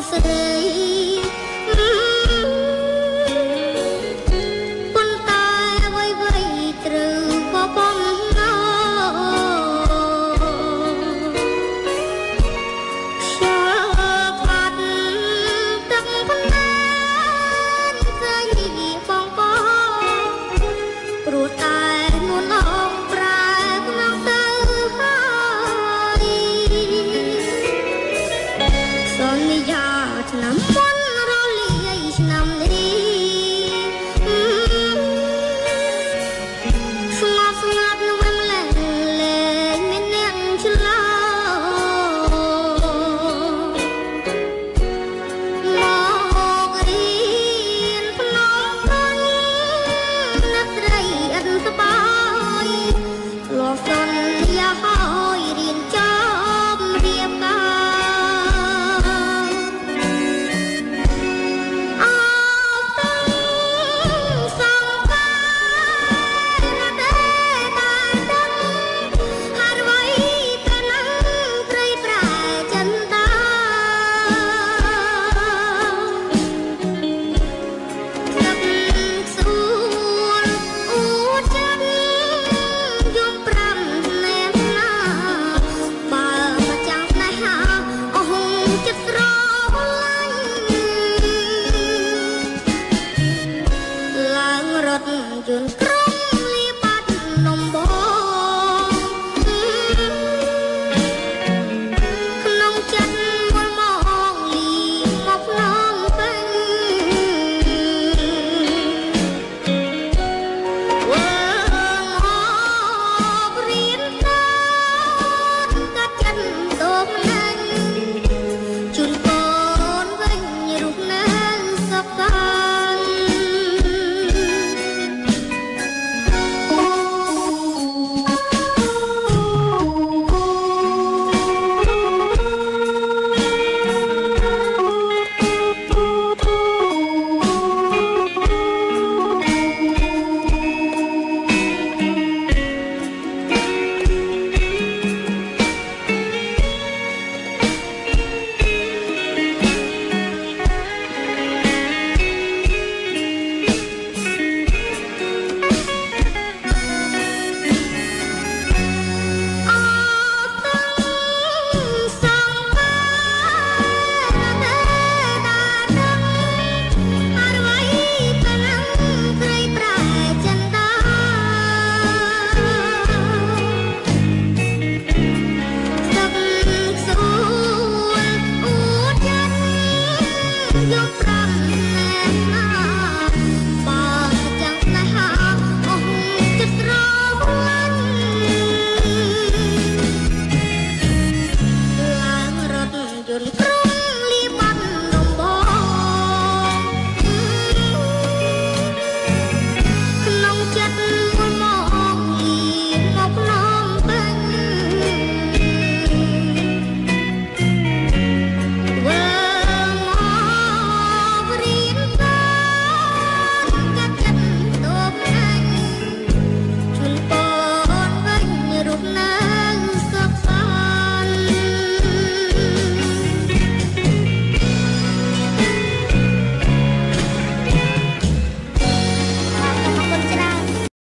face